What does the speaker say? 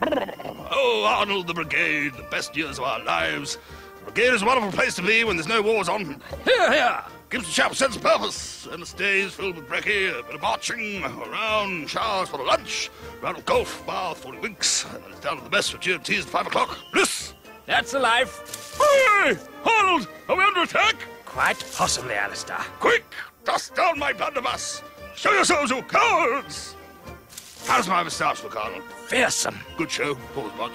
Oh, Arnold, the brigade, the best years of our lives. The brigade is a wonderful place to be when there's no wars on. Here, here! Gives the chap a sense of purpose. And the days filled with brekkie, a bit of marching, around, showers for the lunch, round of golf, bar, 40 winks, and then it's down to the mess for G&Ts at 5 o'clock. Bliss! That's the life. Hey! Arnold, are we under attack? Quite possibly, Alistair. Quick! Dust down my blunderbuss! Show yourselves, you cowards! How's my moustache look, Arnold? Fearsome. Good show, always much.